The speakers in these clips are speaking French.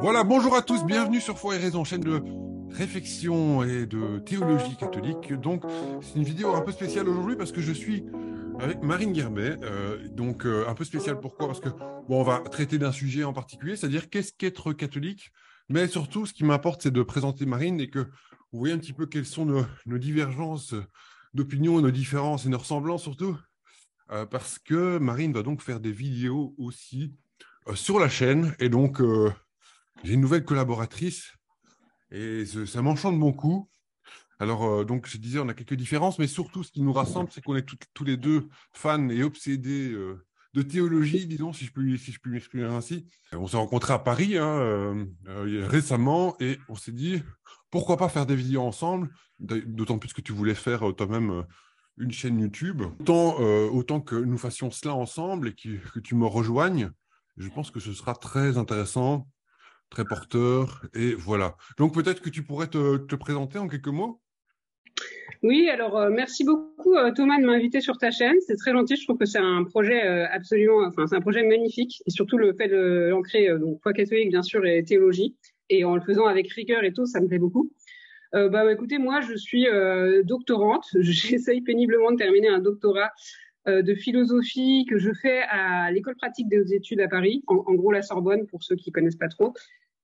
Voilà, bonjour à tous, bienvenue sur Foi et Raison, chaîne de réflexion et de théologie catholique. Donc, c'est une vidéo un peu spéciale aujourd'hui parce que je suis avec Marine Gerbet. Euh, donc, euh, un peu spéciale pourquoi? Parce que, on va traiter d'un sujet en particulier, c'est-à-dire qu'est-ce qu'être catholique? Mais surtout, ce qui m'importe, c'est de présenter Marine et que vous voyez un petit peu quelles sont nos, divergences d'opinion, nos différences et nos ressemblances surtout. Euh, parce que Marine va donc faire des vidéos aussi sur la chaîne. Et donc, j'ai une nouvelle collaboratrice et ça m'enchante beaucoup. Alors, euh, donc, je disais, on a quelques différences, mais surtout, ce qui nous rassemble, c'est qu'on est tous les deux fans et obsédés euh, de théologie, disons, si je peux, si puis m'exprimer ainsi. On s'est rencontrés à Paris hein, euh, récemment et on s'est dit, pourquoi pas faire des vidéos ensemble, d'autant plus que tu voulais faire toi-même une chaîne YouTube. Autant, autant que nous fassions cela ensemble et que, tu me rejoignes, je pense que ce sera très intéressant très porteur. Et voilà. Donc peut-être que tu pourrais te, présenter en quelques mots? Oui, alors euh, merci beaucoup euh, Thomas de m'inviter sur ta chaîne. C'est très gentil. Je trouve que c'est un projet euh, absolument, enfin c'est un projet magnifique et surtout le fait de l'ancrer donc foi catholique bien sûr et théologie et en le faisant avec rigueur et tout, ça me plaît beaucoup. Bah écoutez, moi je suis doctorante. J'essaye péniblement de terminer un doctorat de philosophie que je fais à l'école pratique des études à Paris, en, en, gros la Sorbonne pour ceux qui connaissent pas trop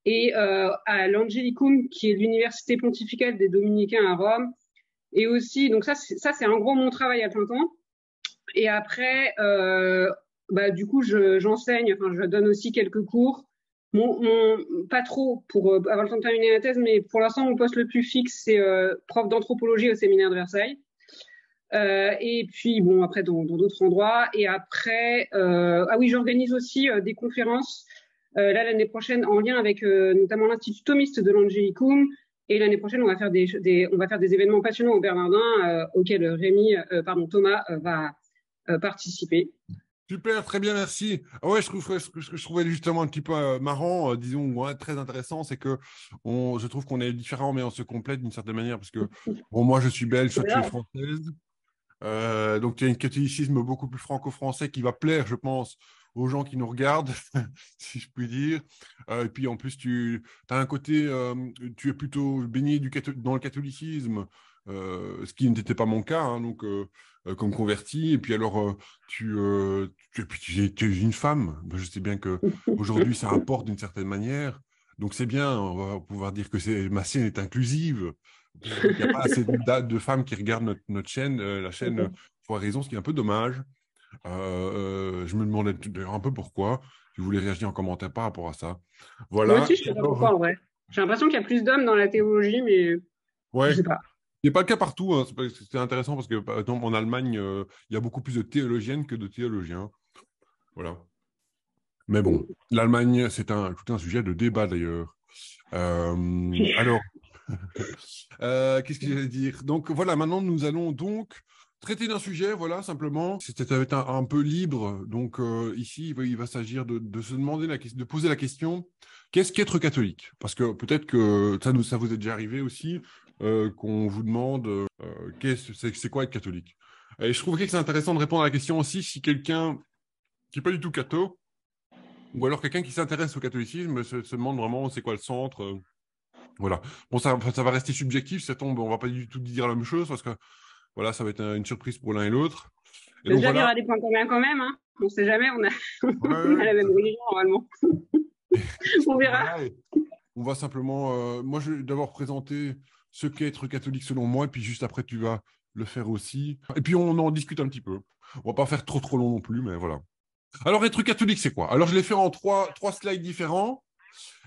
et euh, à l'Angelicum, qui est l'université pontificale des Dominicains à Rome. Et aussi, donc ça, ça c'est en gros mon travail à plein temps. Et après, euh, bah, du coup, j'enseigne, enfin, je donne aussi quelques cours. Pas trop pour euh, avoir le temps de terminer la thèse, mais pour l'instant, mon poste le plus fixe, c'est euh, prof d'anthropologie au séminaire de Versailles. Euh, et puis, bon, après, dans d'autres endroits. Et après, euh, ah oui, j'organise aussi des conférences là, l'année prochaine, en lien avec notamment l'Institut thomiste de l'Angelicum, et l'année prochaine, on va faire des, on va faire des événements passionnants au Bernardin auxquels Rémi, pardon, Thomas va participer. Super, très bien, merci. Ah ouais, je, trouve, je, je, trouvais justement un petit peu marrant, disons, ouais, très intéressant, c'est que on, je trouve qu'on est différents, mais on se complète d'une certaine manière, parce que bon, moi, je suis belge, toi, tu es française. Euh, donc, il y a un catholicisme beaucoup plus franco-français qui va plaire, je pense, aux gens qui nous regardent, si je puis dire. Euh, et puis en plus, tu as un côté, euh, tu es plutôt baigné du dans le catholicisme, euh, ce qui n'était pas mon cas, hein, donc comme converti. Et puis alors, tu, tu, tu, tu, es une femme. Je sais bien que aujourd'hui, ça apporte d'une certaine manière. Donc c'est bien, on va pouvoir dire que ma scène est inclusive. Il n'y a pas assez de, de, femmes qui regardent notre, notre chaîne, la chaîne Foi Raison, ce qui est un peu dommage. Euh, je me demandais un peu pourquoi. Je voulais réagir en commentaire par rapport à ça. Voilà. Moi aussi, je sais pas pourquoi, ouais. J'ai l'impression qu'il y a plus d'hommes dans la théologie, mais ouais. je sais pas. Ce n'est pas le cas partout. Hein. C'est intéressant parce que, par exemple, en Allemagne, euh, il y a beaucoup plus de théologiennes que de théologiens. Voilà. Mais bon, l'Allemagne, c'est un, tout un sujet de débat d'ailleurs. Euh, alors, qu'est-ce que j'allais dire? Donc voilà, maintenant nous allons donc traiter d'un sujet, voilà, simplement. C'était un, un, peu libre. Donc euh, ici, il va, s'agir de, se demander, la, de poser la question qu'est-ce qu'être catholique? Parce que peut-être que ça, nous, ça vous est déjà arrivé aussi, euh, qu'on vous demande euh, qu'est-ce, c'est, quoi être catholique? Et je trouverais que c'est intéressant de répondre à la question aussi si quelqu'un qui n'est pas du tout catho, ou alors quelqu'un qui s'intéresse au catholicisme se, demande vraiment c'est quoi le centre. voilà. Bon, ça, ça va rester subjectif, ça tombe, on va pas du tout dire la même chose parce que voilà, ça va être une surprise pour l'un et l'autre. Déjà, il y aura des points communs quand même. Hein. On ne sait jamais, on a, la même religion normalement. on verra. on va simplement. Euh, moi, je vais d'abord présenter ce qu'est être catholique selon moi, et puis juste après, tu vas le faire aussi. Et puis, on en discute un petit peu. On va pas faire trop trop long non plus, mais voilà. Alors, être catholique, c'est quoi? Alors, je l'ai fait en trois, trois slides différents.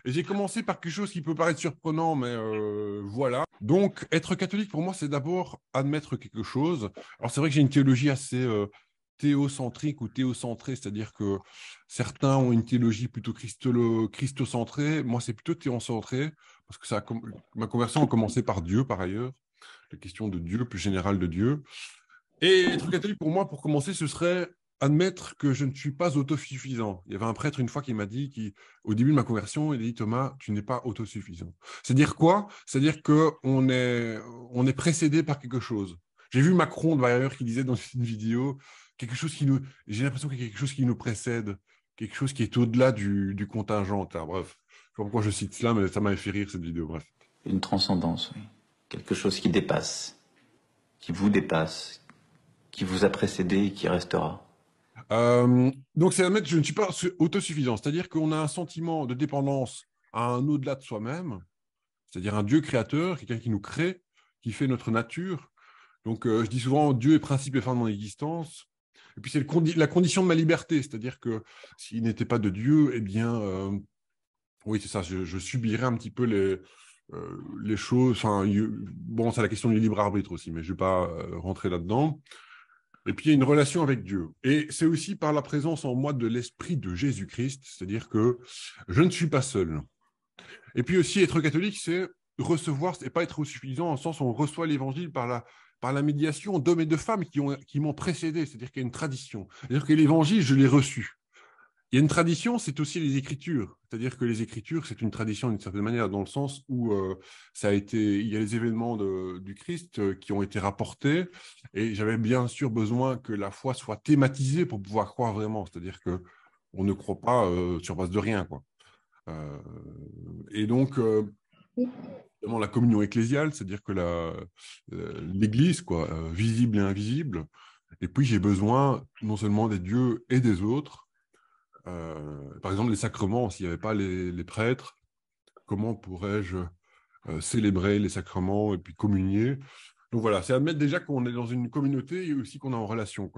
Et j'ai commencé par quelque chose qui peut paraître surprenant, mais euh, voilà. Donc, être catholique, pour moi, c'est d'abord admettre quelque chose. Alors, c'est vrai que j'ai une théologie assez euh, théocentrique ou théocentrée, c'est-à-dire que certains ont une théologie plutôt christocentrée. Moi, c'est plutôt théocentré, parce que ma conversion a commencé par Dieu, par ailleurs. La question de Dieu, plus générale de Dieu. Et être catholique, pour moi, pour commencer, ce serait admettre que je ne suis pas autosuffisant. Il y avait un prêtre une fois qui m'a dit, qui, au début de ma conversion, il a dit Thomas, tu n'es pas autosuffisant. C'est-à-dire quoi? C'est-à-dire qu'on est, on est précédé par quelque chose. J'ai vu Macron d'ailleurs qui disait dans une vidéo quelque chose qui nous, j'ai l'impression qu'il y a quelque chose qui nous précède, quelque chose qui est au-delà du, du contingent. Bref, je sais pas pourquoi je cite cela, mais ça m'a fait rire cette vidéo. Bref. Une transcendance, oui. Quelque chose qui dépasse, qui vous dépasse, qui vous a précédé et qui restera. Euh, donc, c'est admettre que je ne suis pas autosuffisant, c'est-à-dire qu'on a un sentiment de dépendance à un au-delà de soi-même, c'est-à-dire un Dieu créateur, quelqu'un qui nous crée, qui fait notre nature. Donc, euh, je dis souvent, Dieu est principe et fin de mon existence. Et puis, c'est la condition de ma liberté, c'est-à-dire que s'il n'était pas de Dieu, eh bien, euh, oui, c'est ça, je, subirais un petit peu les, les choses. Enfin, bon, c'est la question du libre arbitre aussi, mais je ne vais pas rentrer là-dedans. Et puis il y a une relation avec Dieu. Et c'est aussi par la présence en moi de l'esprit de Jésus-Christ, c'est-à-dire que je ne suis pas seul. Et puis aussi être catholique, c'est recevoir, et pas être suffisant en sens où on reçoit l'évangile par la, par la médiation d'hommes et de femmes qui m'ont précédé, c'est-à-dire qu'il y a une tradition. C'est-à-dire que l'évangile, je l'ai reçu. Il y a une tradition, c'est aussi les écritures. C'est-à-dire que les écritures, c'est une tradition d'une certaine manière, dans le sens où euh, ça a été, il y a les événements du Christ euh, qui ont été rapportés, et j'avais bien sûr besoin que la foi soit thématisée pour pouvoir croire vraiment. C'est-à-dire que on ne croit pas euh, sur base de rien, quoi. et donc, la communion ecclésiale, c'est-à-dire que l'Église, quoi, visible et invisible. Et puis j'ai besoin non seulement des dieux et des autres euh, par exemple, les sacrements, s'il n'y avait pas les, prêtres, comment pourrais-je euh, célébrer les sacrements et puis communier? Donc voilà, c'est admettre déjà qu'on est dans une communauté et aussi qu'on est en relation.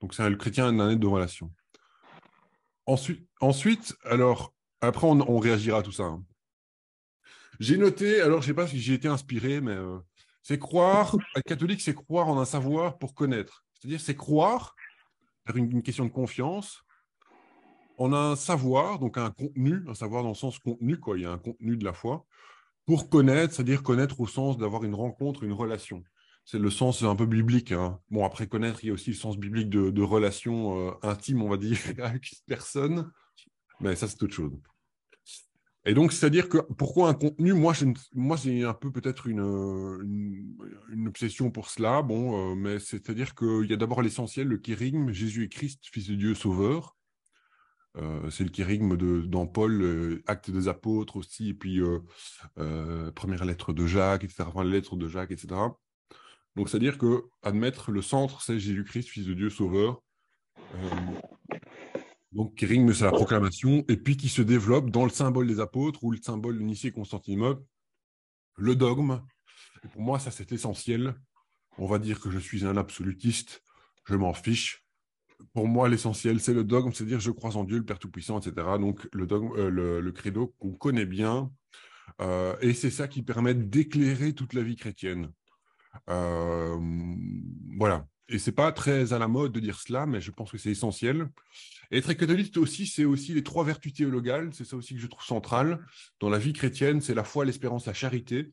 Donc c'est le chrétien un être de relation. Ensuite, ensuite, alors, après, on, réagira à tout ça. Hein. J'ai noté, alors je ne sais pas si j'ai été inspiré, mais euh, c'est croire, être catholique, c'est croire en un savoir pour connaître. C'est-à-dire, c'est croire, faire une, question de confiance, on a un savoir, donc un contenu, un savoir dans le sens contenu, quoi. Il y a un contenu de la foi, pour connaître, c'est-à-dire connaître au sens d'avoir une rencontre, une relation. C'est le sens un peu biblique. Hein. Bon, après connaître, il y a aussi le sens biblique de, relation euh, intime, on va dire, avec une personne. Mais ça, c'est autre chose. Et donc, c'est-à-dire que pourquoi un contenu Moi, moi, j'ai un peu peut-être une, obsession pour cela. Bon, euh, mais c'est-à-dire qu'il y a d'abord l'essentiel, le kérigme, Jésus est Christ, Fils de Dieu, Sauveur. Euh, c'est le kérigme de, dans Paul, euh, Acte des apôtres aussi, et puis première lettre de Jacques, etc. Enfin, lettre de Jacques, etc. Donc, c'est-à-dire que admettre le centre, c'est Jésus-Christ, Fils de Dieu, Sauveur. Donc, kérigme, c'est la proclamation, et puis qui se développe dans le symbole des apôtres ou le symbole de Nicée-Constantinople, le dogme. Pour moi, ça, c'est essentiel. On va dire que je suis un absolutiste, je m'en fiche pour moi, l'essentiel, c'est le dogme, c'est dire je crois en Dieu, le Père Tout-Puissant, etc. Donc, le, dogme, euh, le, credo qu'on connaît bien. Euh, et c'est ça qui permet d'éclairer toute la vie chrétienne. Euh, voilà. Et c'est pas très à la mode de dire cela, mais je pense que c'est essentiel. être catholique aussi, c'est aussi les trois vertus théologales. C'est ça aussi que je trouve central dans la vie chrétienne. C'est la foi, l'espérance, la charité,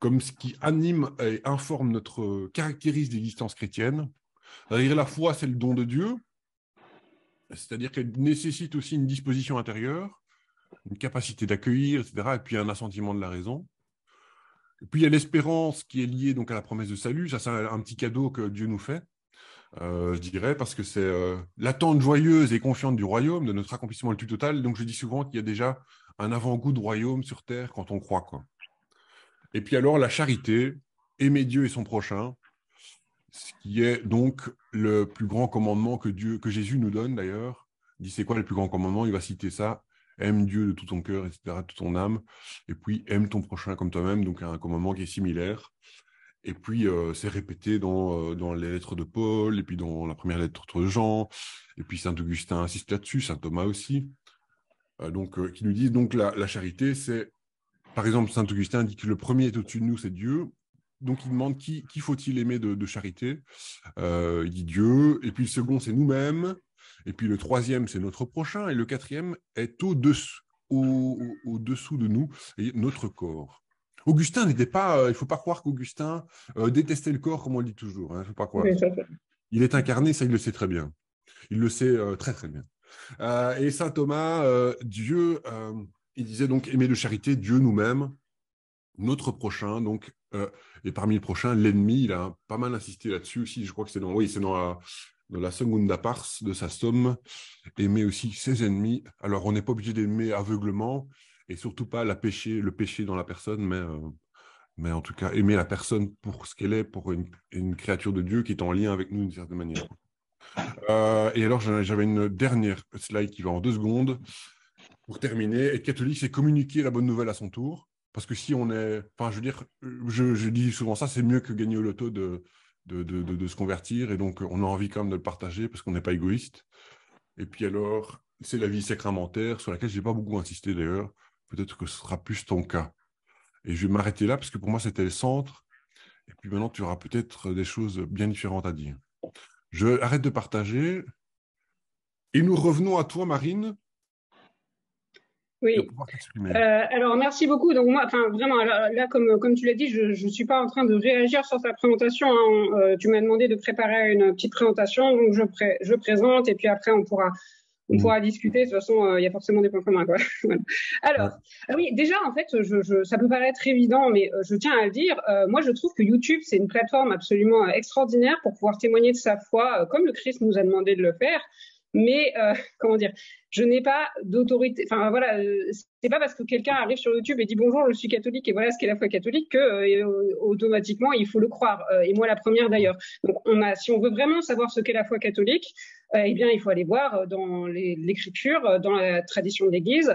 comme ce qui anime et informe notre caractérise d'existence chrétienne. La foi, c'est le don de Dieu, c'est-à-dire qu'elle nécessite aussi une disposition intérieure, une capacité d'accueillir, etc., et puis un assentiment de la raison. Puis il y a l'espérance qui est liée donc à la promesse de salut. Ça, c'est un, petit cadeau que Dieu nous fait, euh, je dirais, parce que c'est euh, l'attente joyeuse et confiante du royaume, de notre accomplissement le plus total. Donc je dis souvent qu'il y a déjà un avant-goût de royaume sur terre quand on croit. Quoi. Et puis alors la charité, aimer Dieu et son prochain, ce qui est donc le plus grand commandement que Dieu, que Jésus nous donne d'ailleurs. Il dit c'est quoi le plus grand commandement? Il va citer ça aime Dieu de tout ton cœur, etc., de toute ton âme, et puis aime ton prochain comme toi-même, donc un commandement qui est similaire. Et puis euh, c'est répété dans, euh, dans les lettres de Paul, et puis dans la première lettre de Jean, et puis Saint Augustin insiste là-dessus, Saint Thomas aussi, euh, donc qui nous disent donc la, charité, c'est par exemple Saint Augustin dit que le premier est au-dessus de nous, c'est Dieu, donc il demande qui, faut-il aimer de, charité? Euh, il dit Dieu, et puis le second c'est nous-mêmes, et puis le troisième c'est notre prochain, et le quatrième est au-dessous au, dessous de nous, et notre corps. Augustin n'était pas, euh, il ne faut pas croire qu'Augustin euh, détestait le corps comme on le dit toujours. Hein, faut pas croire. il est incarné, ça il le sait très bien. Il le sait très très bien. et saint Thomas, Dieu, il disait donc aimer de charité Dieu nous-mêmes, notre prochain, donc et parmi les prochains, l'ennemi, il a pas mal insisté là-dessus aussi. Je crois que c'est dans, oui, c'est dans dans la segunda pars de sa somme, aimer aussi ses ennemis. Alors, on n'est pas obligé d'aimer aveuglement et surtout pas la péché, le péché dans la personne, mais, euh, mais en tout cas, aimer la personne pour ce qu'elle est, pour une, une, créature de Dieu qui est en lien avec nous d'une certaine manière. Euh, et alors, j'avais une dernière slide qui va en deux secondes. Pour terminer, être catholique, c'est communiquer la bonne nouvelle à son tour. Parce que si on est. Enfin, je veux dire, je, je dis souvent ça, c'est mieux que gagner au loto de, de, de, de, se convertir. Et donc, on a envie quand même de le partager parce qu'on n'est pas égoïste. Et puis alors, c'est la vie sacramentaire, sur laquelle je n'ai pas beaucoup insisté d'ailleurs. Peut-être que ce sera plus ton cas. Et je vais m'arrêter là parce que pour moi, c'était le centre. Et puis maintenant, tu auras peut-être des choses bien différentes à dire. Je arrête de partager. Et nous revenons à toi, Marine, oui. Euh, alors merci beaucoup. Donc moi, enfin vraiment là, comme comme tu l'as dit, je je suis pas en train de réagir sur ta présentation. Hein. Euh, tu m'as demandé de préparer une petite présentation, donc je pré je présente et puis après on pourra on mm. pourra discuter. De toute façon, euh, il y a forcément des points communs. Quoi. Alors, ah oui, déjà, en fait, je, je, ça peut paraître évident, mais euh, je tiens à le dire. Euh, moi, je trouve que YouTube, c'est une plateforme absolument extraordinaire pour pouvoir témoigner de sa foi, comme le Christ nous a demandé de le faire mais euh, comment dire, je n'ai pas d'autorité. Enfin voilà, euh, c'est pas parce que quelqu'un arrive sur YouTube et dit bonjour, je suis catholique et voilà ce qu'est la foi catholique que euh, automatiquement il faut le croire. et moi la première d'ailleurs. Donc on a, si on veut vraiment savoir ce qu'est la foi catholique, eh bien il faut aller voir dans l'écriture, dans la tradition de l'Église.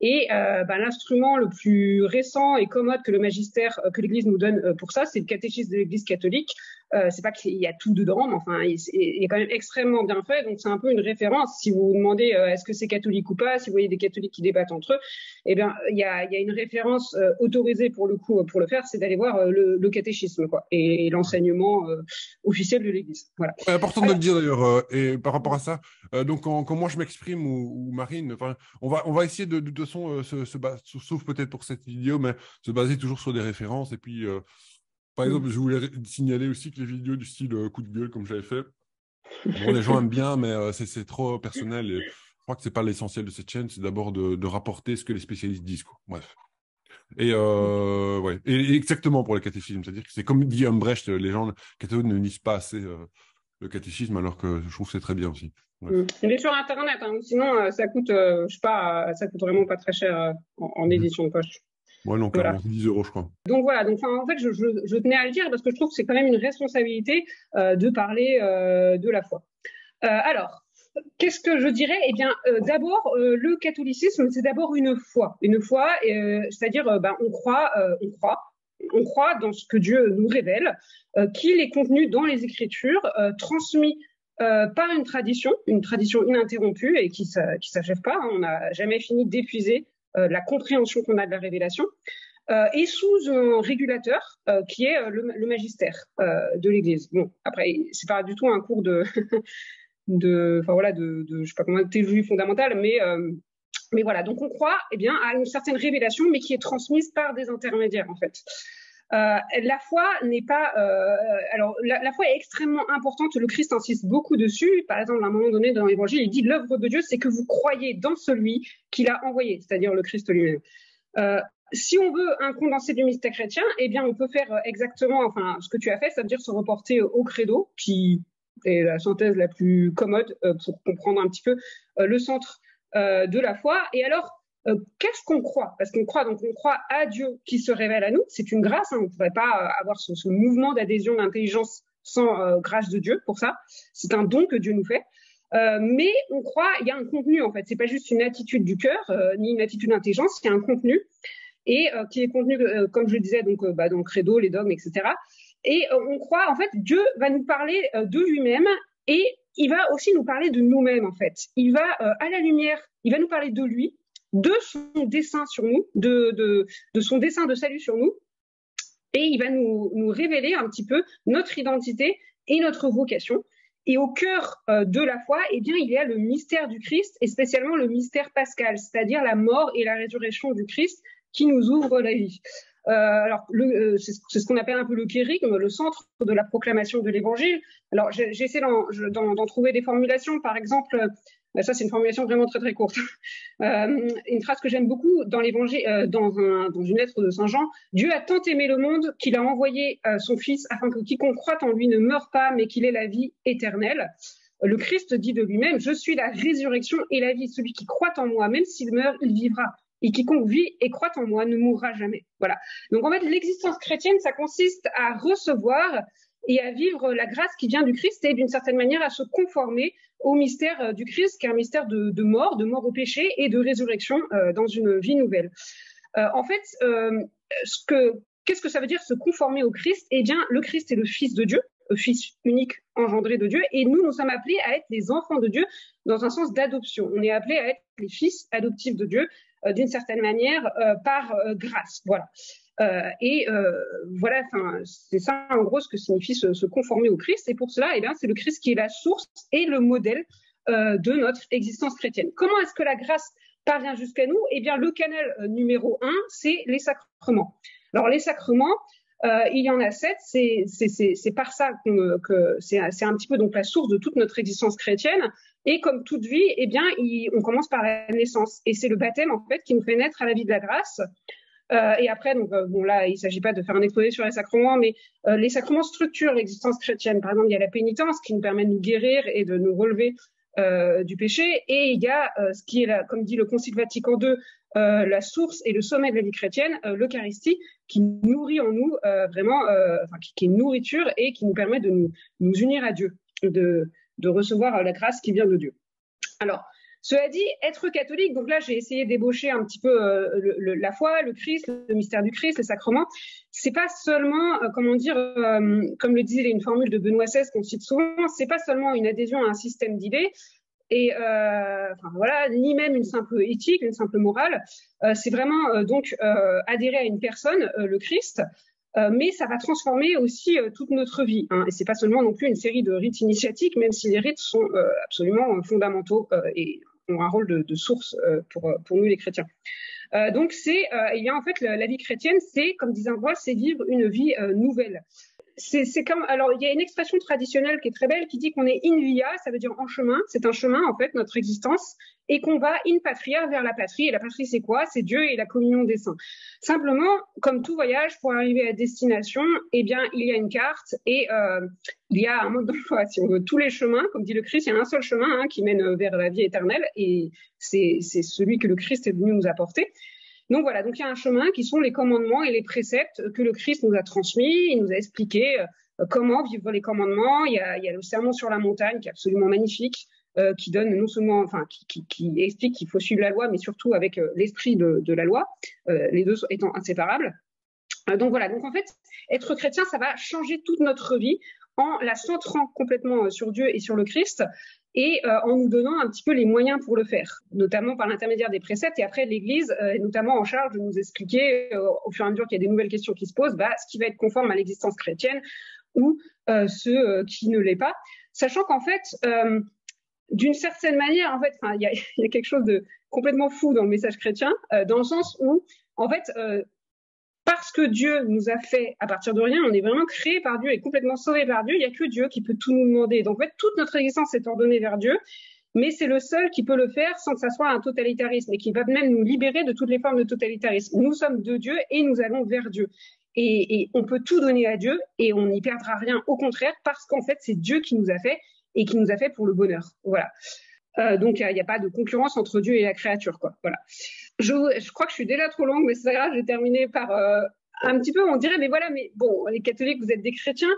Et euh, bah, l'instrument le plus récent et commode que le magistère, que l'Église nous donne pour ça, c'est le catéchisme de l'Église catholique, euh, c'est pas qu'il y a tout dedans, mais enfin, il, est quand même extrêmement bien fait. Donc, c'est un peu une référence. Si vous vous demandez euh, est-ce que c'est catholique ou pas, si vous voyez des catholiques qui débattent entre eux, eh bien, il y a, une référence euh, autorisée pour le coup pour le faire, c'est d'aller voir le, le, catéchisme, quoi, et, l'enseignement officiel de l'Église. C'est important de le dire d'ailleurs. et par rapport à ça, donc quand, moi je m'exprime ou, Marine, on va on va essayer de de se, se sauf peut-être pour cette vidéo, mais se baser toujours sur des références et puis par exemple, je voulais signaler aussi que les vidéos du style euh, coup de gueule, comme j'avais fait, bon, les gens aiment bien, mais euh, c'est trop personnel. Et je crois que c'est pas l'essentiel de cette chaîne, c'est d'abord de, de, rapporter ce que les spécialistes disent. Quoi. Bref. Et, euh, ouais. et exactement pour le catéchisme, c'est-à-dire que c'est comme dit Humbrecht, les gens catholiques ne lisent pas assez euh, le catéchisme, alors que je trouve que c'est très bien aussi. Ouais. Il est sur Internet, hein. sinon ça coûte, je sais pas, ça coûte vraiment pas très cher en, en, mmh. édition de poche. Ouais, non, voilà. 10 euros, je crois. Donc voilà, donc en fait, je, je, je, tenais à le dire parce que je trouve que c'est quand même une responsabilité euh, de parler euh, de la foi. Euh, alors, qu'est-ce que je dirais? Eh bien, d'abord, le catholicisme, c'est d'abord une foi, une foi, c'est-à-dire, ben, on croit, on croit, on croit dans ce que Dieu nous révèle, qu'il est contenu dans les Écritures, transmis euh, par une tradition, une tradition ininterrompue et qui ne s'achève pas. Hein. on n'a jamais fini d'épuiser la compréhension qu'on a de la révélation, euh, et sous un régulateur euh, qui est le, magistère de l'Église. Bon, après, c'est pas du tout un cours de, enfin voilà, de, de, je sais pas comment, théologie fondamentale, mais mais voilà, donc on croit eh bien à une certaine révélation, mais qui est transmise par des intermédiaires en fait. Euh, la foi n'est pas. Euh, alors, la, foi est extrêmement importante. Le Christ insiste beaucoup dessus. Par exemple, à un moment donné dans l'Évangile, il dit l'œuvre de Dieu, c'est que vous croyez dans celui qu'il a envoyé, c'est-à-dire le Christ lui-même. Euh, si on veut un condensé du mystère chrétien, eh bien, on peut faire exactement, enfin, ce que tu as fait, c'est-à-dire se reporter au credo, qui est la synthèse la plus commode pour comprendre un petit peu le centre de la foi. Et alors, euh, qu'est-ce qu'on croit? Parce qu'on croit, donc on croit à Dieu qui se révèle à nous. C'est une grâce. Hein, on ne pourrait pas euh, avoir ce, ce mouvement d'adhésion d'intelligence sans euh, grâce de Dieu pour ça. C'est un don que Dieu nous fait. Euh, mais on croit, il y a un contenu en fait. C'est pas juste une attitude du cœur ni une attitude d'intelligence. Il y a un contenu et qui est contenu, comme je le disais, donc bah, dans le credo, les dogmes, etc. Et on croit en fait Dieu va nous parler de lui-même et il va aussi nous parler de nous-mêmes en fait. Il va à la lumière, il va nous parler de lui de son dessin sur nous, de, son dessin de salut sur nous, et il va nous, nous révéler un petit peu notre identité et notre vocation. Et au cœur euh, de la foi, eh bien, il y a le mystère du Christ et spécialement le mystère pascal, c'est-à-dire la mort et la résurrection du Christ qui nous ouvre la vie. Euh, alors, euh, c'est ce qu'on appelle un peu le kérigme, le centre de la proclamation de l'Évangile. Alors, j'essaie d'en trouver des formulations. Par exemple, bah, ça, c'est une formulation vraiment très très courte. Euh, une phrase que j'aime beaucoup dans l'évangile, euh, dans, un, dans une lettre de Saint Jean. Dieu a tant aimé le monde qu'il a envoyé euh, son Fils afin que quiconque croit en lui ne meure pas, mais qu'il ait la vie éternelle. Le Christ dit de lui-même, je suis la résurrection et la vie. Celui qui croit en moi, même s'il meurt, il vivra. Et quiconque vit et croit en moi ne mourra jamais. Voilà. Donc en fait, l'existence chrétienne, ça consiste à recevoir et à vivre la grâce qui vient du Christ et d'une certaine manière à se conformer au mystère euh, du Christ, qui est un mystère de, mort, de mort au péché et de résurrection euh, dans une vie nouvelle. Euh, en fait, que qu'est-ce que ça veut dire se conformer au Christ? Eh bien, le Christ est le Fils de Dieu, le Fils unique engendré de Dieu, et nous, nous sommes appelés à être les enfants de Dieu dans un sens d'adoption. On est appelés à être les fils adoptifs de Dieu d'une certaine manière par grâce. Voilà. Euh, et euh, voilà, c'est ça en gros ce que signifie se, conformer au Christ. Et pour cela, eh bien, c'est le Christ qui est la source et le modèle euh, de notre existence chrétienne. Comment est-ce que la grâce parvient jusqu'à nous? Eh bien, le canal numéro un, c'est les sacrements. Alors, les sacrements, il y en a sept. C'est par ça que c'est un petit peu donc la source de toute notre existence chrétienne. Et comme toute vie, eh bien, on commence par la naissance. Et c'est le baptême en fait qui nous fait naître à la vie de la grâce. Euh, et après, donc euh, bon là, il ne s'agit pas de faire un exposé sur les sacrements, mais euh, les sacrements structurent l'existence chrétienne. Par exemple, il y a la pénitence qui nous permet de nous guérir et de nous relever du péché, et il y a ce qui est, là, comme dit le Concile Vatican II, la source et le sommet de la vie chrétienne, l'Eucharistie, qui nourrit en nous vraiment, enfin, qui, est nourriture et qui nous permet de nous, unir à Dieu, de recevoir la grâce qui vient de Dieu. Alors, cela dit, être catholique, donc là j'ai essayé d'ébaucher un petit peu euh, la foi, le Christ, le mystère du Christ, les sacrements. C'est pas seulement, euh, comment dire, euh, comme le disait une formule de Benoît XVI qu'on cite souvent, c'est pas seulement une adhésion à un système d'idées, et voilà, ni même une simple éthique, une simple morale. c'est vraiment donc adhérer à une personne, le Christ, mais ça va transformer aussi toute notre vie. Hein, et c'est pas seulement non plus une série de rites initiatiques, même si les rites sont absolument fondamentaux et ont un rôle de, source euh, pour, euh, pour nous les chrétiens. Euh, donc c'est, il y en fait la, vie chrétienne, c'est comme disait Ambroise, c'est vivre une vie nouvelle c'est comme alors il y a une expression traditionnelle qui est très belle qui dit qu'on est in via, ça veut dire en chemin, c'est un chemin en fait notre existence. Et qu'on va in patria vers la patrie. Et la patrie c'est quoi? C'est Dieu et la communion des saints. Simplement comme tout voyage pour arriver à destination, eh bien il y a une carte et euh, il y a un mode d'emploi si on veut. Tous les chemins comme dit le Christ, il y a un seul chemin hein, qui mène vers la vie éternelle. Et c'est celui que le Christ est venu nous apporter. Donc voilà, donc il y a un chemin qui sont les commandements et les préceptes que le Christ nous a transmis. Il nous a expliqué euh, comment vivre les commandements. Il y, a, le sermon sur la montagne qui est absolument magnifique, euh, qui donne non seulement, enfin, qui, explique qu'il faut suivre la loi, mais surtout avec euh, l'esprit de, la loi, les deux étant inséparables. donc voilà, donc en fait, être chrétien, ça va changer toute notre vie en la centrant complètement sur Dieu et sur le Christ et euh, en nous donnant un petit peu les moyens pour le faire, notamment par l'intermédiaire des préceptes. Et après, l'Église euh, est notamment en charge de nous expliquer, euh, au fur et à mesure qu'il y a des nouvelles questions qui se posent, bah, ce qui va être conforme à l'existence chrétienne ou ce qui ne l'est pas, sachant qu'en fait, d'une certaine manière, en fait, il y y a, quelque chose de complètement fou dans le message chrétien, dans le sens où, en fait, parce que Dieu nous a fait à partir de rien, on est vraiment créé par Dieu et complètement sauvé par Dieu. Il n'y a que Dieu qui peut tout nous demander. Donc en fait, toute notre existence est ordonnée vers Dieu, mais c'est le seul qui peut le faire sans que ça soit un totalitarisme et qui va même nous libérer de toutes les formes de totalitarisme. Nous sommes de Dieu et nous allons vers Dieu. Et, on peut tout donner à Dieu et on n'y perdra rien. Au contraire, parce qu'en fait, c'est Dieu qui nous a fait et qui nous a fait pour le bonheur. Voilà. Euh, donc il n'y a, pas de concurrence entre Dieu et la créature, quoi. Voilà. Je, crois que je suis déjà trop longue, mais c'est pas grave. Je vais terminer par euh, un petit peu. On dirait, mais voilà, mais bon, les catholiques, vous êtes des chrétiens.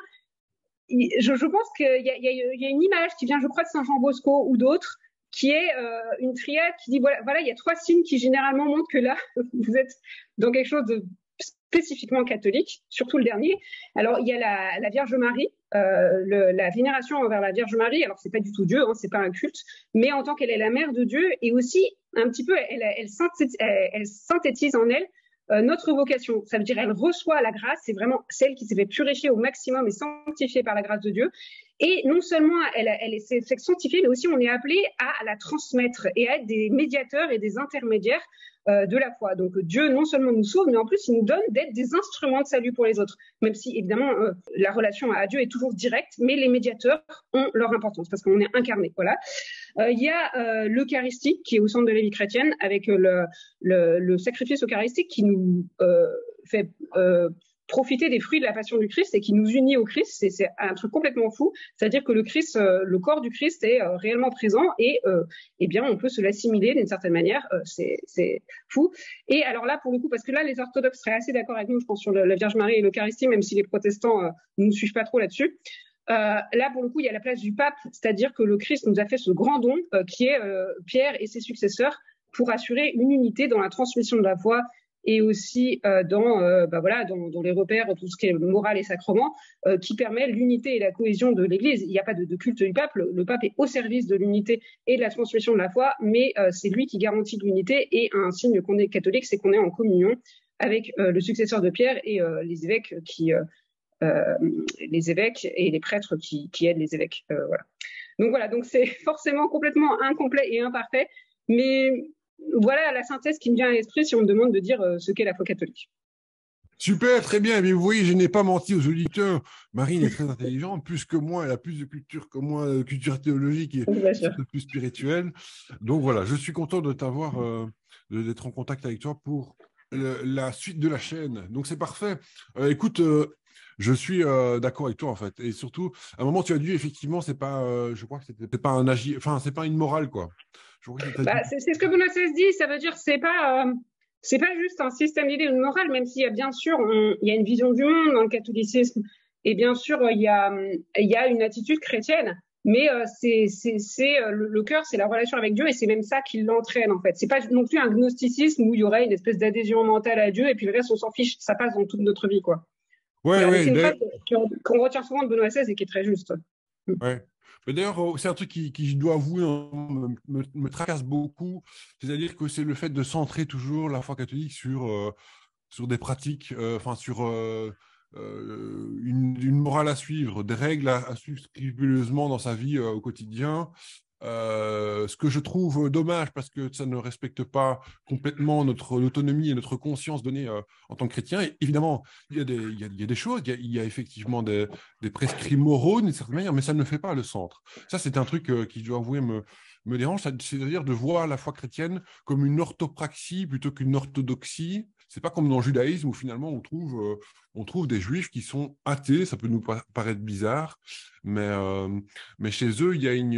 Je, pense qu'il y, a, une image qui vient, je crois, de Saint Jean Bosco ou d'autres, qui est euh, une triade qui dit voilà, voilà, il y a trois signes qui généralement montrent que là, vous êtes dans quelque chose de spécifiquement catholique, surtout le dernier. Alors il y a la, Vierge Marie, euh, la vénération envers la Vierge Marie. Alors c'est pas du tout Dieu, hein, c'est pas un culte, mais en tant qu'elle est la mère de Dieu et aussi un petit peu, elle, synthétise en elle euh, notre vocation. Ça veut dire elle reçoit la grâce, c'est vraiment celle qui s'est fait purifier au maximum et sanctifiée par la grâce de Dieu. Et non seulement elle, elle s'est fait sanctifier, mais aussi on est appelé à la transmettre et à être des médiateurs et des intermédiaires euh, de la foi. Donc Dieu non seulement nous sauve, mais en plus il nous donne d'être des instruments de salut pour les autres. Même si évidemment euh, la relation à Dieu est toujours directe, mais les médiateurs ont leur importance parce qu'on est incarné. Voilà. Euh, il y a l'Eucharistie qui est au centre de la vie chrétienne avec le, sacrifice eucharistique qui nous fait profiter des fruits de la passion du Christ et qui nous unit au Christ. C'est un truc complètement fou. C'est-à-dire que le Christ, euh, le corps du Christ est euh, réellement présent et euh, eh bien on peut se l'assimiler d'une certaine manière. c'est fou. Et alors là, pour le coup, parce que là, les orthodoxes seraient assez d'accord avec nous, je pense, sur la Vierge Marie et l'Eucharistie, même si les protestants ne nous suivent pas trop là-dessus. là, pour le coup, il y a la place du pape, c'est-à-dire que le Christ nous a fait ce grand don qui est Pierre et ses successeurs pour assurer une unité dans la transmission de la foi et aussi euh, dans, euh, bah voilà, dans, dans, les repères, tout ce qui est moral et sacrement, euh, qui permet l'unité et la cohésion de l'Église. Il n'y a pas de, de, culte du pape. Le, pape est au service de l'unité et de la transmission de la foi, mais c'est lui qui garantit l'unité. Et un signe qu'on est catholique, c'est qu'on est en communion avec le successeur de Pierre et les évêques qui les évêques et les prêtres qui, qui aident les évêques. voilà. Donc voilà, donc c'est forcément complètement incomplet et imparfait, mais voilà la synthèse qui me vient à l'esprit si on me demande de dire euh, ce qu'est la foi catholique. Super, très bien. Mais vous voyez, je n'ai pas menti aux auditeurs. Marine est très intelligente, plus que moi. Elle a plus de culture que moi, de culture théologique et plus spirituelle. Donc voilà, je suis content de t'avoir, euh, d'être en contact avec toi pour la suite de la chaîne. Donc c'est parfait. Euh, écoute, je suis d'accord avec toi en fait. Et surtout, à un moment, tu as dit effectivement, c'est pas, je crois que c'était pas un agi, enfin, c'est pas une morale quoi. Bah, c'est ce que Benoît XVI dit, ça veut dire c'est pas euh, c'est pas juste un système d'idées ou une morale, même s'il y a bien sûr il y a une vision du monde dans le catholicisme et bien sûr il y a il y a une attitude chrétienne, mais euh, c'est c'est euh, le, le, cœur, c'est la relation avec Dieu et c'est même ça qui l'entraîne en fait. C'est pas non plus un gnosticisme où il y aurait une espèce d'adhésion mentale à Dieu et puis le reste on s'en fiche, ça passe dans toute notre vie quoi. Ouais, ouais, c'est une phrase qu'on retient souvent de Benoît XVI et qui est très juste. Ouais. D'ailleurs, euh, c'est un truc qui, je dois avouer, hein, me, tracasse beaucoup. C'est-à-dire que c'est le fait de centrer toujours la foi catholique sur, euh, sur des pratiques, euh, enfin, sur une, une, morale à suivre, des règles à suivre scrupuleusement dans sa vie au quotidien, euh, ce que je trouve dommage parce que ça ne respecte pas complètement notre autonomie et notre conscience donnée euh, en tant que chrétien. Et évidemment, il y, a des, choses, il y a, effectivement des, des, prescrits moraux d'une certaine manière, mais ça ne fait pas le centre. Ça, c'est un truc euh, qui, je dois avouer, me, me dérange, c'est-à-dire de voir la foi chrétienne comme une orthopraxie plutôt qu'une orthodoxie c'est pas comme dans le judaïsme où finalement on trouve, euh, on trouve des juifs qui sont athées. Ça peut nous paraître bizarre, mais, euh, mais chez eux, il y a une,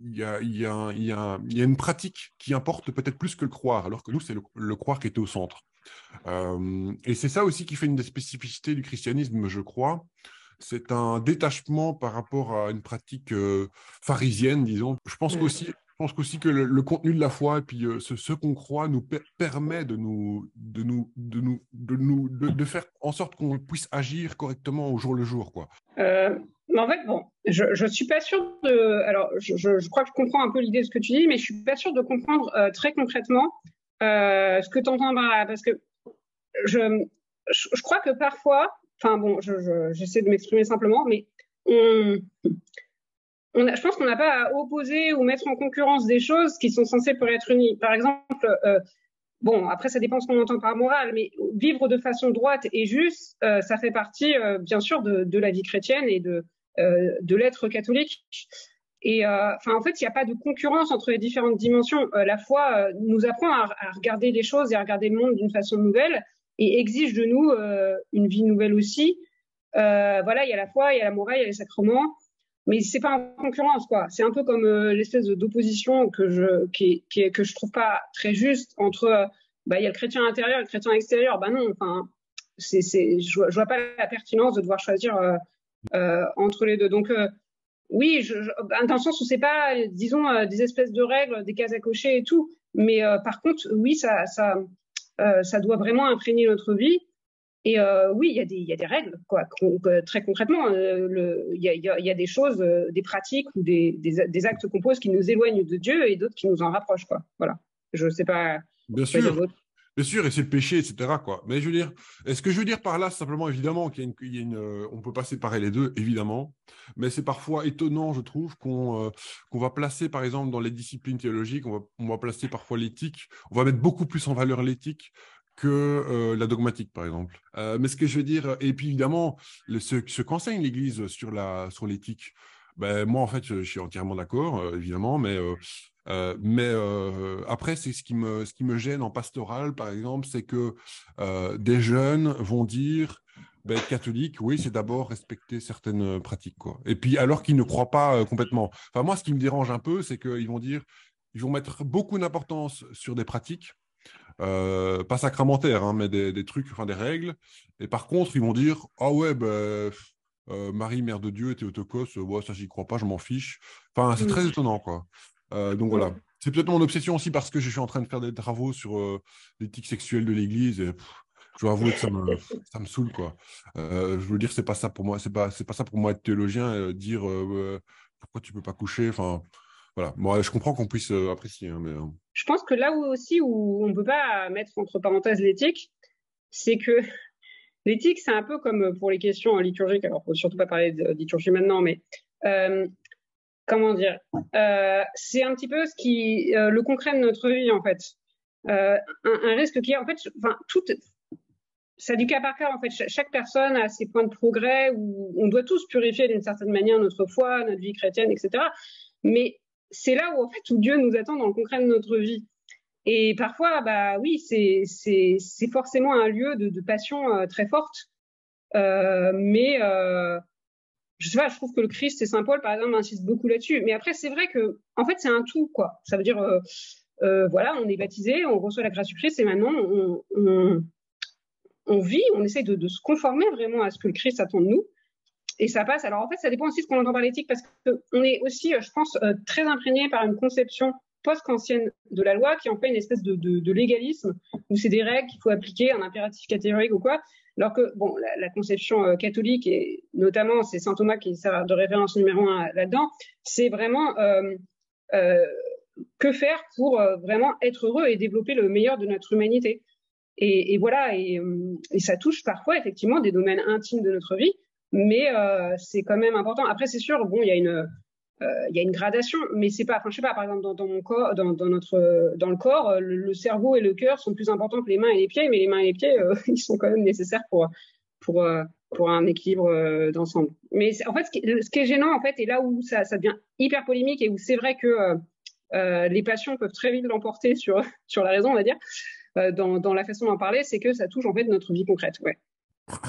il y a, il y a, il y a, il y a une pratique qui importe peut-être plus que le croire, alors que nous, c'est le, croire qui était au centre. Euh, et c'est ça aussi qui fait une des spécificités du christianisme, je crois. C'est un détachement par rapport à une pratique pharisienne, disons. Je pense qu'aussi je pense aussi que le, contenu de la foi et puis euh, ce, qu'on croit nous permet de nous, de nous, de nous, de nous, de, faire en sorte qu'on puisse agir correctement au jour le jour, quoi. Euh, en fait, bon, je, je suis pas sûre de. Alors, je, je, crois que je comprends un peu l'idée de ce que tu dis, mais je suis pas sûre de comprendre euh, très concrètement ce que tu entends là, parce que je, je, crois que parfois, enfin bon, j'essaie de m'exprimer simplement, mais je pense qu'on n'a pas à opposer ou mettre en concurrence des choses qui sont censées pour être unies. Par exemple, euh, bon, après ça dépend ce qu'on entend par morale, mais vivre de façon droite et juste, euh, ça fait partie, euh, bien sûr, de, de, la vie chrétienne et de, euh, de l'être catholique. Et euh, enfin, en fait, il n'y a pas de concurrence entre les différentes dimensions. la foi nous apprend à, à, regarder les choses et à regarder le monde d'une façon nouvelle et exige de nous une vie nouvelle aussi. voilà, il y a la foi, il y a la morale, il y a les sacrements mais c'est pas en concurrence quoi. C'est un peu comme euh, l'espèce d'opposition que je qui, qui que je trouve pas très juste entre euh, bah il y a le chrétien intérieur et le chrétien extérieur. Bah non, enfin c'est c'est je, vois pas la pertinence de devoir choisir euh, euh entre les deux. Donc oui, je, je, bah, dans le sens où c'est pas disons des espèces de règles, des cases à cocher et tout, mais par contre oui ça ça ça doit vraiment imprégner notre vie. Et euh, oui, il y, a des, il y a des règles, quoi. Très concrètement, euh, il y, a, il y, a, des choses, euh, des pratiques ou des, des, des actes qu'on pose qui nous éloignent de Dieu et d'autres qui nous en rapprochent, quoi. Voilà. Je sais pas. Bien sûr. Bien sûr, et c'est le péché, etc. Quoi. Mais je veux dire, est-ce que je veux dire par là, simplement, évidemment, qu'il y a une, euh, on peut pas séparer les deux, évidemment, mais c'est parfois étonnant, je trouve, qu'on qu'on va placer, par exemple, dans les disciplines théologiques, on va, on va placer parfois l'éthique, on va mettre beaucoup plus en valeur l'éthique que euh, la dogmatique, par exemple. Euh, mais ce que je veux dire, et puis évidemment, ce, qu'enseigne l'Église sur la sur l'éthique, ben moi en fait, je, suis entièrement d'accord, euh, évidemment, mais mais après, c'est ce qui me ce qui me gêne en pastoral, par exemple, c'est que des jeunes vont dire ben, être catholique, oui, c'est d'abord respecter certaines pratiques. Quoi. Et puis, alors qu'ils ne croient pas complètement. Enfin, moi, ce qui me dérange un peu, c'est qu'ils vont dire, ils vont mettre beaucoup d'importance sur des pratiques, pas sacramentaires, hein, mais des, trucs, enfin des règles. Et par contre, ils vont dire, ah ouais, ben, Marie, mère de Dieu, Théotokos, ouais, ça, j'y crois pas, je m'en fiche. Enfin, c'est très étonnant, quoi. donc voilà. C'est peut-être mon obsession aussi parce que je suis en train de faire des travaux sur l'éthique sexuelle de l'Église. Et je dois avouer que ça me, ça me saoule, quoi. je veux dire, c'est pas ça pour moi. C'est pas, c'est pas ça pour moi être théologien, dire pourquoi tu peux pas coucher. Enfin, voilà. Je comprends qu'on puisse apprécier, hein, mais. Je pense que là où aussi où on peut pas mettre entre parenthèses l'éthique, c'est que l'éthique, c'est un peu comme pour les questions liturgiques. Alors, faut surtout pas parler de liturgie maintenant, mais comment dire, euh, c'est un petit peu ce qui euh, le concret de notre vie en fait. Euh, un, risque qui est en fait, enfin tout, ça du cas par cas en fait. Chaque, personne a ses points de progrès où on doit tous purifier d'une certaine manière notre foi, notre vie chrétienne, etc. Mais c'est là où en fait où Dieu nous attend dans le concret de notre vie. Et parfois, bah oui, c'est c'est forcément un lieu de, de passion très forte, mais je sais pas, je trouve que le Christ et Saint Paul, par exemple, insistent beaucoup là-dessus. Mais après, c'est vrai que, en fait, c'est un tout, quoi. Ça veut dire, euh, euh, voilà, on est baptisé, on reçoit la grâce du Christ, et maintenant, on, on, on vit, on essaie de, de, se conformer vraiment à ce que le Christ attend de nous. Et ça passe. Alors, en fait, ça dépend aussi de ce qu'on entend par l'éthique, parce qu'on est aussi, euh, je pense, euh, très imprégné par une conception post-ancienne de la loi qui en fait une espèce de, légalisme où c'est des règles qu'il faut appliquer, un impératif catégorique ou quoi. Alors que bon, la, conception euh, catholique et notamment c'est saint Thomas qui sert de référence numéro un là-dedans, c'est vraiment que faire pour vraiment être heureux et développer le meilleur de notre humanité. Et, voilà, et, ça touche parfois effectivement des domaines intimes de notre vie, mais c'est quand même important. Après, c'est sûr, bon, il y a une euh, il y a une gradation, mais c'est pas, enfin, je sais pas, par exemple, dans, mon corps, dans, notre, dans le corps, euh, le, cerveau et le cœur sont plus importants que les mains et les pieds, mais les mains et les pieds, euh, ils sont quand même nécessaires pour, pour, pour un équilibre d'ensemble. Mais en fait, ce qui, ce qui, est gênant, en fait, et là où ça, ça devient hyper polémique et où c'est vrai que les passions peuvent très vite l'emporter sur, sur la raison, on va dire, dans, dans la façon d'en parler, c'est que ça touche en fait notre vie concrète. Ouais.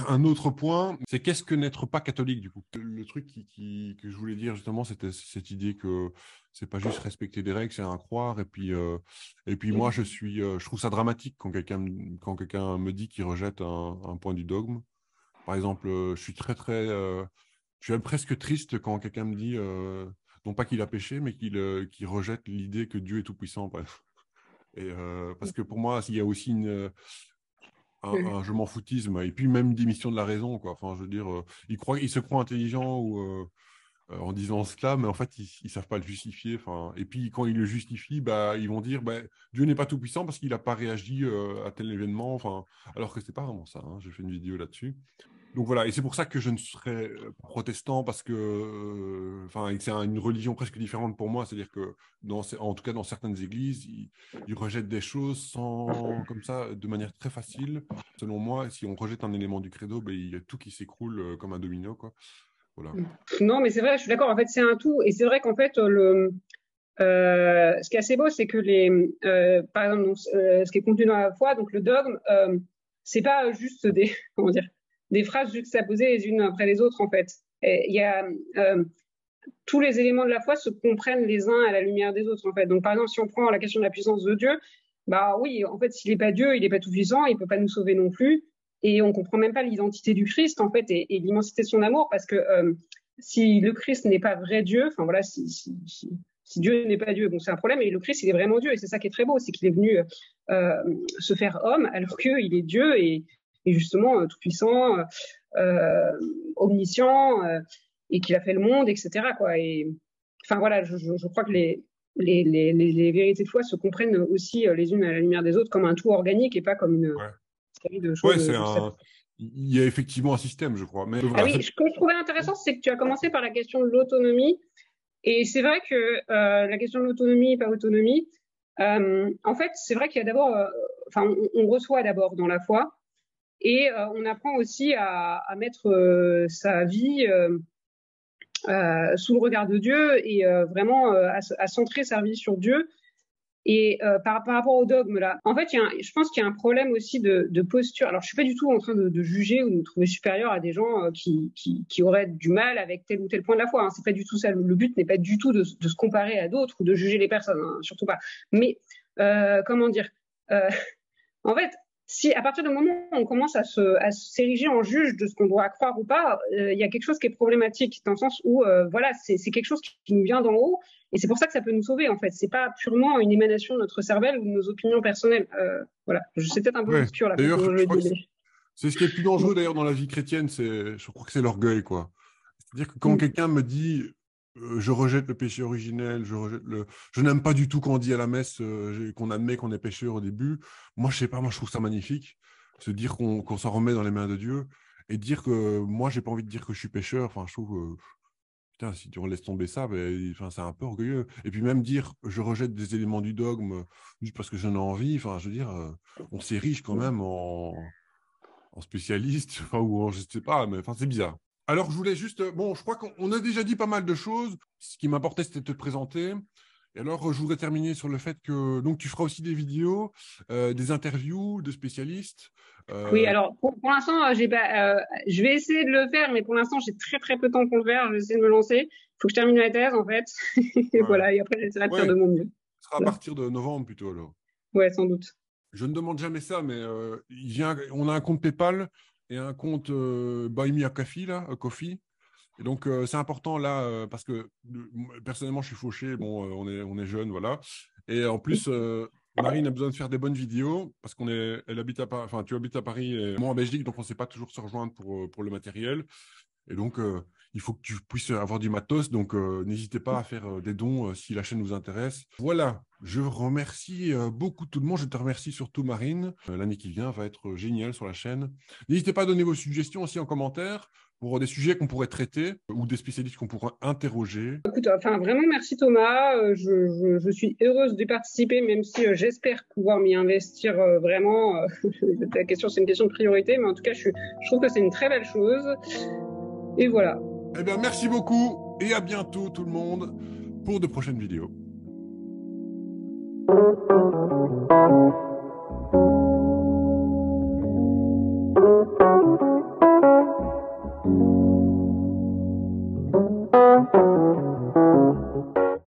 Un autre point, c'est qu'est-ce que n'être pas catholique du coup? Le truc qui, que je voulais dire justement, c'était cette idée que c'est pas juste respecter des règles, c'est un croire. Et puis, euh, et puis moi, je suis, euh, je trouve ça dramatique quand quelqu'un quand quelqu'un me dit qu'il rejette un, point du dogme. Par exemple, euh, je suis très très, je suis même presque triste quand quelqu'un me dit non pas qu'il a péché, mais qu'il qu'il rejette l'idée que Dieu est tout puissant. Et parce que pour moi, il y a aussi une un, je m'en foutisme et puis même démission de la raison quoi enfin je veux dire euh, ils croient ils se croient intelligents ou euh, euh, en disant cela mais en fait ils, ils savent pas le justifier enfin et puis quand ils le justifient bah ils vont dire bah, Dieu n'est pas tout puissant parce qu'il n'a pas réagi à tel événement enfin alors que c'est pas vraiment ça hein. j'ai fait une vidéo là-dessus donc voilà, et c'est pour ça que je ne serais euh, protestant parce que, euh, enfin, c'est une religion presque différente pour moi. C'est-à-dire que, dans, en tout cas, dans certaines églises, ils, rejettent des choses sans, comme ça, de manière très facile. Selon moi, si on rejette un élément du credo, ben, il y a tout qui s'écroule euh, comme un domino, quoi. Voilà. Non, mais c'est vrai, je suis d'accord. En fait, c'est un tout, et c'est vrai qu'en fait, le, ce qui est assez beau, c'est que les, par exemple, ce qui est contenu dans la foi, donc le dogme, c'est pas juste des, comment dire des phrases juxtaposées les unes après les autres, en fait. Il y a euh, tous les éléments de la foi se comprennent les uns à la lumière des autres, en fait. Donc, par exemple, si on prend la question de la puissance de Dieu, bah oui, en fait, s'il n'est pas Dieu, il n'est pas tout puissant, il peut pas nous sauver non plus, et on comprend même pas l'identité du Christ, en fait, et, l'immensité de son amour, parce que euh, si le Christ n'est pas vrai Dieu, enfin voilà, si, Dieu n'est pas Dieu, bon, c'est un problème, et le Christ, il est vraiment Dieu, et c'est ça qui est très beau, c'est qu'il est venu euh, se faire homme, alors qu'il est Dieu, et, et justement euh, tout puissant, euh, euh, omniscient, et qu'il a fait le monde, etc. Quoi. Et enfin voilà, je, je, je crois que les, les, les, les, vérités de foi se comprennent aussi les unes à la lumière des autres comme un tout organique et pas comme une série de choses. Ouais, un... Il y a effectivement un système, je crois. Mais... Ah oui, ce que je trouvais intéressant, c'est que tu as commencé par la question de l'autonomie. Et c'est vrai que euh, la question de l'autonomie et pas autonomie, euh, en fait, c'est vrai qu'il y a d'abord, enfin, on, on, reçoit d'abord dans la foi, et euh, on apprend aussi à, mettre euh, sa vie euh, sous le regard de Dieu et vraiment à, centrer sa vie sur Dieu. Et par, rapport au dogme là, en fait, je pense qu'il y a un problème aussi de, posture. Alors, je suis pas du tout en train de, juger ou de me trouver supérieur à des gens qui, auraient du mal avec tel ou tel point de la foi. Hein. C'est pas du tout ça. Le but n'est pas du tout de, se comparer à d'autres ou de juger les personnes, hein, surtout pas. Mais comment dire En fait, si à partir du moment où on commence à se à s'ériger en juge de ce qu'on doit croire ou pas, euh, il y a quelque chose qui est problématique dans le sens où euh, voilà, c'est quelque chose qui, qui, nous vient d'en haut et c'est pour ça que ça peut nous sauver en fait. C'est pas purement une émanation de notre cervelle ou de nos opinions personnelles. Euh, voilà, c'est peut-être un peu obscur là. D'ailleurs, c'est ce qui est le plus dangereux d'ailleurs dans la vie chrétienne, c'est je crois que c'est l'orgueil quoi. C'est-à-dire que quand mm. quelqu'un me dit je rejette le péché originel, je rejette le, je n'aime pas du tout quand on dit à la messe euh, qu'on admet qu'on est pécheur au début. Moi, je sais pas, moi je trouve ça magnifique, se dire qu'on s'en remet dans les mains de Dieu et dire que moi j'ai pas envie de dire que je suis pécheur. Enfin, je trouve, euh, putain, si tu laisses tomber ça, ben, enfin, c'est un peu orgueilleux. Et puis même dire je rejette des éléments du dogme juste parce que j'en ai envie. Enfin, je veux dire, on s'érige quand même en, en spécialiste, enfin, ou en, je sais pas, mais enfin, c'est bizarre. Alors, je voulais juste. Bon, je crois qu'on a déjà dit pas mal de choses. Ce qui m'importait, c'était de te présenter. Et alors, je voudrais terminer sur le fait que donc tu feras aussi des vidéos, euh, des interviews de spécialistes. Euh... Oui, alors pour, pour l'instant, j'ai pas. Euh, je vais essayer de le faire, mais pour l'instant, j'ai très très peu de temps pour le faire. Je vais essayer de me lancer. Il faut que je termine la thèse, en fait. et voilà. Et après, j'essaierai de faire de mon mieux. Ce sera à partir de novembre plutôt alors. Ouais, sans doute. Je ne demande jamais ça, mais euh, il vient. On a un compte PayPal et un compte euh, Buy Me a Coffee, là, Coffee. Et donc, euh, c'est important là, euh, parce que personnellement, je suis fauché. Bon, on, est, on est jeune, voilà. Et en plus, Marine a besoin de faire des bonnes vidéos parce qu'on est, elle habite à Paris, enfin, tu habites à Paris et moi en Belgique, donc on ne sait pas toujours se rejoindre pour, pour le matériel. Et donc, il faut que tu puisses avoir du matos. Donc, euh, n'hésitez pas à faire euh, des dons euh, si la chaîne vous intéresse. Voilà, je remercie beaucoup tout le monde. Je te remercie surtout Marine. L'année qui vient va être géniale sur la chaîne. N'hésitez pas à donner vos suggestions aussi en commentaire pour des sujets qu'on pourrait traiter ou des spécialistes qu'on pourrait interroger. Écoute, enfin vraiment merci Thomas. Je, suis heureuse de participer, même si j'espère pouvoir m'y investir vraiment. La question, c'est une question de priorité, mais en tout cas, je trouve que c'est une très belle chose. Et voilà. Eh bien, merci beaucoup et à bientôt tout le monde pour de prochaines vidéos.